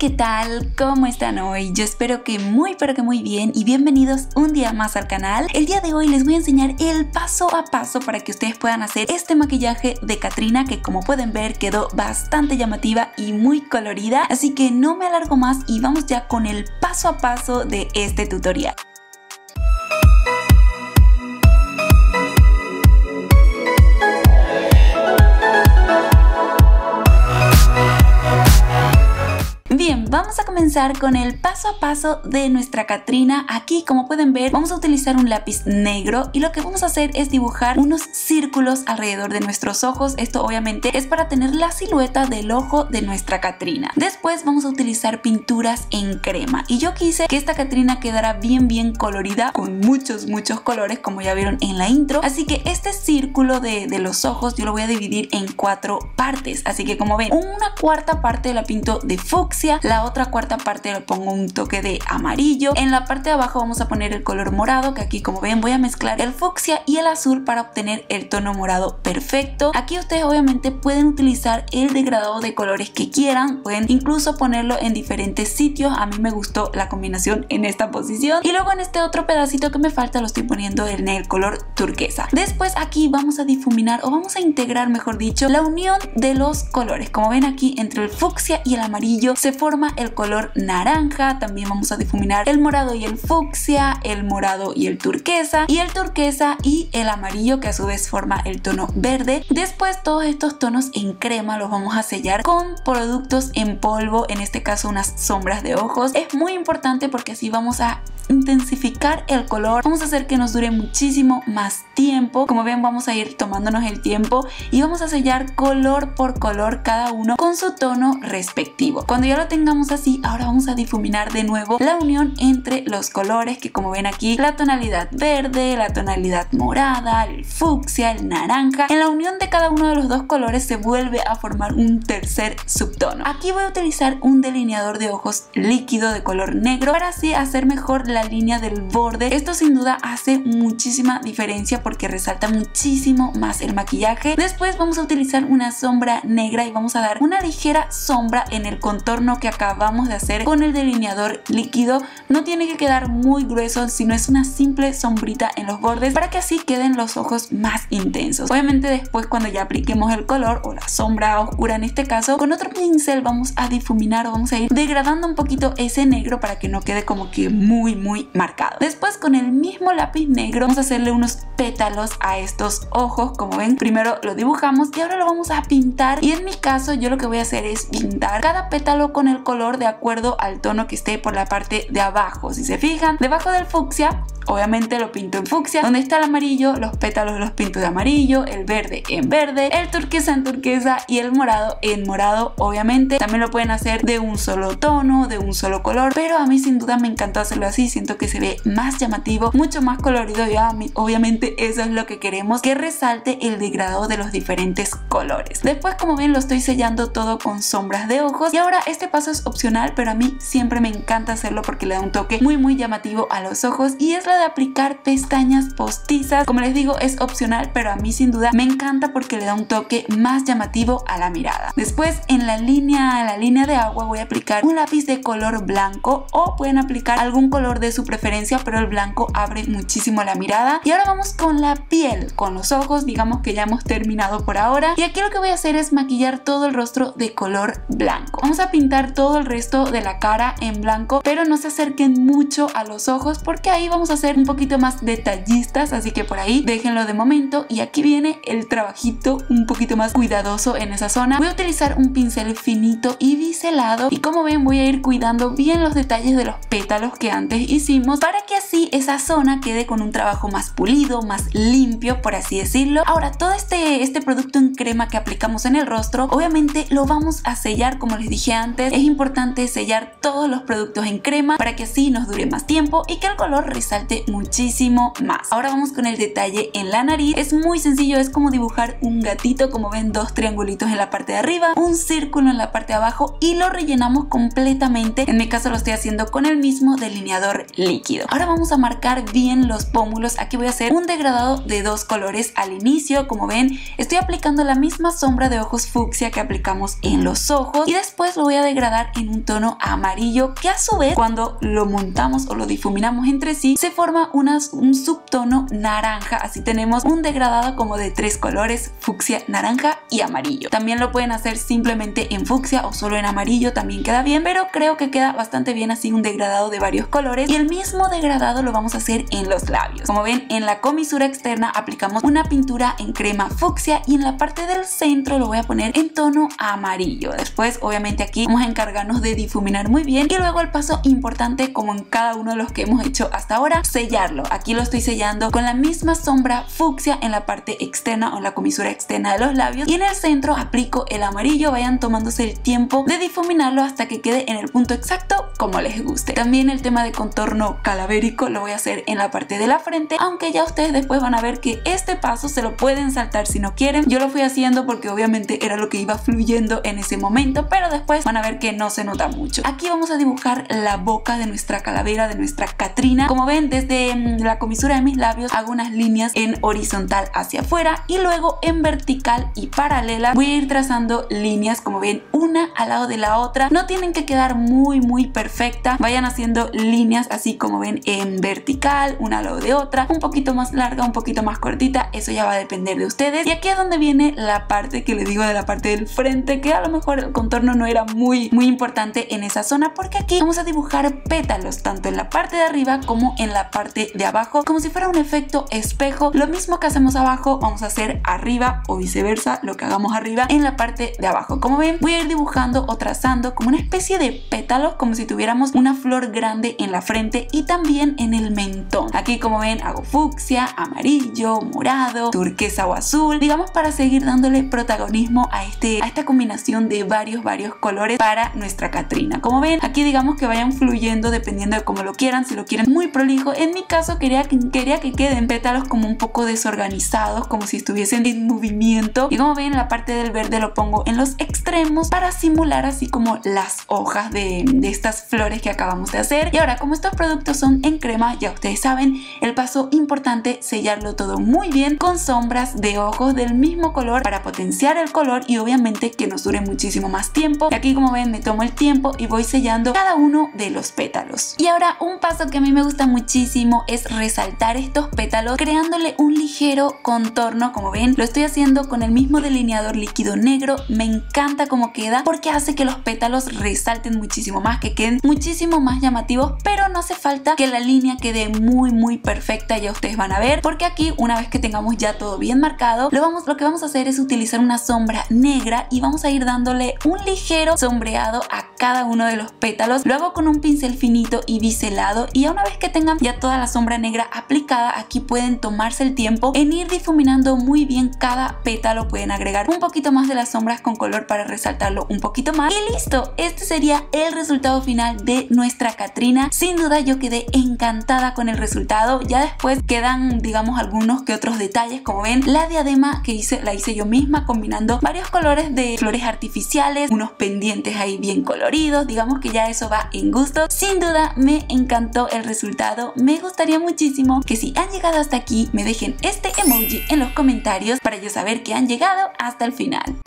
¿qué tal? ¿Cómo están hoy? Yo espero que muy pero que muy bien y bienvenidos un día más al canal. El día de hoy les voy a enseñar el paso a paso para que ustedes puedan hacer este maquillaje de Katrina que como pueden ver quedó bastante llamativa y muy colorida. Así que no me alargo más y vamos ya con el paso a paso de este tutorial. Vamos a comenzar con el paso a paso de nuestra Catrina. Aquí, como pueden ver, vamos a utilizar un lápiz negro y lo que vamos a hacer es dibujar unos círculos alrededor de nuestros ojos. Esto obviamente es para tener la silueta del ojo de nuestra Catrina. Después vamos a utilizar pinturas en crema y yo quise que esta Catrina quedara bien bien colorida con muchos muchos colores como ya vieron en la intro. Así que este círculo de, de los ojos yo lo voy a dividir en cuatro partes. Así que como ven, una cuarta parte la pinto de fucsia, la otra cuarta parte le pongo un toque de amarillo. En la parte de abajo vamos a poner el color morado, que aquí como ven voy a mezclar el fucsia y el azul para obtener el tono morado perfecto. Aquí ustedes obviamente pueden utilizar el degradado de colores que quieran, pueden incluso ponerlo en diferentes sitios. A mí me gustó la combinación en esta posición. Y luego en este otro pedacito que me falta lo estoy poniendo en el color turquesa. Después aquí vamos a difuminar o vamos a integrar mejor dicho la unión de los colores. Como ven aquí entre el fucsia y el amarillo se forma el color naranja, también vamos a difuminar el morado y el fucsia, el morado y el turquesa y el turquesa y el amarillo que a su vez forma el tono verde. Después todos estos tonos en crema los vamos a sellar con productos en polvo, en este caso unas sombras de ojos. Es muy importante porque así vamos a intensificar el color, vamos a hacer que nos dure muchísimo más tiempo. Como ven vamos a ir tomándonos el tiempo y vamos a sellar color por color cada uno con su tono respectivo. Cuando ya lo tengamos así, ahora vamos a difuminar de nuevo la unión entre los colores que como ven aquí, la tonalidad verde, la tonalidad morada, el fucsia, el naranja. En la unión de cada uno de los dos colores se vuelve a formar un tercer subtono. Aquí voy a utilizar un delineador de ojos líquido de color negro para así hacer mejor la línea del borde. Esto sin duda hace muchísima diferencia porque resalta muchísimo más el maquillaje. Después vamos a utilizar una sombra negra y vamos a dar una ligera sombra en el contorno que acabamos de hacer con el delineador líquido. No tiene que quedar muy grueso, sino es una simple sombrita en los bordes para que así queden los ojos más intensos. Obviamente después cuando ya apliquemos el color o la sombra oscura en este caso, con otro pincel vamos a difuminar o vamos a ir degradando un poquito ese negro para que no quede como que muy muy marcado. Después con el mismo lápiz negro vamos a hacerle unos pétalos a estos ojos, como ven, primero lo dibujamos y ahora lo vamos a pintar y en mi caso yo lo que voy a hacer es pintar cada pétalo con el color de acuerdo al tono que esté por la parte de abajo. Si se fijan, debajo del fucsia Obviamente lo pinto en fucsia. Donde está el amarillo, los pétalos los pinto de amarillo, el verde en verde, el turquesa en turquesa y el morado en morado. Obviamente también lo pueden hacer de un solo tono, de un solo color, pero a mí sin duda me encantó hacerlo así. Siento que se ve más llamativo, mucho más colorido y a mí, obviamente eso es lo que queremos, que resalte el degradado de los diferentes colores. Después como ven lo estoy sellando todo con sombras de ojos y ahora este paso es opcional, pero a mí siempre me encanta hacerlo porque le da un toque muy muy llamativo a los ojos y es de aplicar pestañas postizas. Como les digo, es opcional, pero a mí sin duda me encanta porque le da un toque más llamativo a la mirada. Después, en la línea, en la línea de agua voy a aplicar un lápiz de color blanco o pueden aplicar algún color de su preferencia, pero el blanco abre muchísimo la mirada. Y ahora vamos con la piel, con los ojos, digamos que ya hemos terminado por ahora. Y aquí lo que voy a hacer es maquillar todo el rostro de color blanco. Vamos a pintar todo el resto de la cara en blanco, pero no se acerquen mucho a los ojos porque ahí vamos a ser un poquito más detallistas, así que por ahí déjenlo de momento. Y aquí viene el trabajito un poquito más cuidadoso en esa zona. Voy a utilizar un pincel finito y biselado y como ven voy a ir cuidando bien los detalles de los pétalos que antes hicimos para que así esa zona quede con un trabajo más pulido, más limpio, por así decirlo. Ahora, todo este, este producto en crema que aplicamos en el rostro, obviamente lo vamos a sellar como les dije antes. Es importante sellar todos los productos en crema para que así nos dure más tiempo y que el color resalte resalte muchísimo más. Ahora vamos con el detalle en la nariz. Es muy sencillo, es como dibujar un gatito, como ven dos triangulitos en la parte de arriba, un círculo en la parte de abajo y lo rellenamos completamente. En mi caso lo estoy haciendo con el mismo delineador líquido. Ahora vamos a marcar bien los pómulos. Aquí voy a hacer un degradado de dos colores al inicio. Como ven, estoy aplicando la misma sombra de ojos fucsia que aplicamos en los ojos y después lo voy a degradar en un tono amarillo que a su vez cuando lo montamos o lo difuminamos entre sí se un subtono naranja. Así tenemos un degradado como de tres colores, fucsia, naranja y amarillo. También lo pueden hacer simplemente en fucsia o solo en amarillo, también queda bien, pero creo que queda bastante bien así un degradado de varios colores y el mismo degradado lo vamos a hacer en los labios. Como ven, en la comisura externa aplicamos una pintura en crema fucsia y en la parte del centro lo voy a poner en tono amarillo. Después, obviamente aquí vamos a encargarnos de difuminar muy bien y luego el paso importante como en cada uno de los que hemos hecho hasta ahora, sellarlo. Aquí lo estoy sellando con la misma sombra fucsia en la parte externa o en la comisura externa de los labios y en el centro aplico el amarillo, vayan tomándose el tiempo de difuminarlo hasta que quede en el punto exacto como les guste. También el tema de contorno calavérico lo voy a hacer en la parte de la frente, aunque ya ustedes después van a ver que este paso se lo pueden saltar si no quieren. Yo lo fui haciendo porque obviamente era lo que iba fluyendo en ese momento, pero después van a ver que no se nota mucho. Aquí vamos a dibujar la boca de nuestra calavera, de nuestra Catrina. Como ven, desde mm, la comisura de mis labios hago unas líneas en horizontal hacia afuera y luego en vertical y paralela voy a ir trazando líneas como ven una al lado de la otra. No tienen que quedar muy muy perfecta. Vayan haciendo líneas así como ven en vertical una al lado de otra un poquito más larga un poquito más cortita. Eso ya va a depender de ustedes. Y aquí es donde viene la parte que les digo de la parte del frente que a lo mejor el contorno no era muy muy importante en esa zona porque aquí vamos a dibujar pétalos tanto en la parte de arriba como en la parte de abajo como si fuera un efecto espejo. Lo mismo que hacemos abajo vamos a hacer arriba o viceversa lo que hagamos arriba en la parte de abajo. Como ven voy a ir dibujando o trazando como una especie de pétalos como si tuviéramos una flor grande en la frente y también en el mentón. Aquí como ven hago fucsia amarillo morado turquesa o azul. Digamos para seguir dándole protagonismo a este a esta combinación de varios varios colores para nuestra Catrina. Como ven aquí digamos que vayan fluyendo dependiendo de cómo lo quieran. Si lo quieren muy prolijo en mi caso quería que, quería que queden pétalos como un poco desorganizados como si estuviesen en movimiento y como ven la parte del verde lo pongo en los extremos para simular así como las hojas de, estas flores que acabamos de hacer. Y ahora como estos productos son en crema, ya ustedes saben, el paso importante sellarlo todo muy bien con sombras de ojos del mismo color para potenciar el color y obviamente que nos dure muchísimo más tiempo. Y aquí como ven me tomo el tiempo y voy sellando cada uno de los pétalos. Y ahora un paso que a mí me gusta muchísimo es resaltar estos pétalos creándole un ligero contorno como ven lo estoy haciendo con el mismo delineador líquido negro me encanta cómo queda porque hace que los pétalos resalten muchísimo más, que queden muchísimo más llamativos, pero no hace falta que la línea quede muy muy perfecta, ya ustedes van a ver, porque aquí una vez que tengamos ya todo bien marcado, lo, vamos, lo que vamos a hacer es utilizar una sombra negra y vamos a ir dándole un ligero sombreado a cada uno de los pétalos, lo hago con un pincel finito y biselado y una vez que tengan ya toda la sombra negra aplicada, aquí pueden tomarse el tiempo en ir difuminando muy bien cada pétalo, pueden agregar un poquito más de las sombras con color para resaltarlo un poquito más. Y listo, este sería el resultado final de nuestra Catrina, sin duda yo quedé encantada con el resultado, ya después quedan digamos algunos que otros detalles, como ven la diadema que hice la hice yo misma combinando varios colores de flores artificiales, unos pendientes ahí bien digamos que ya eso va en gusto, sin duda me encantó el resultado, me gustaría muchísimo que si han llegado hasta aquí me dejen este emoji en los comentarios para yo saber que han llegado hasta el final.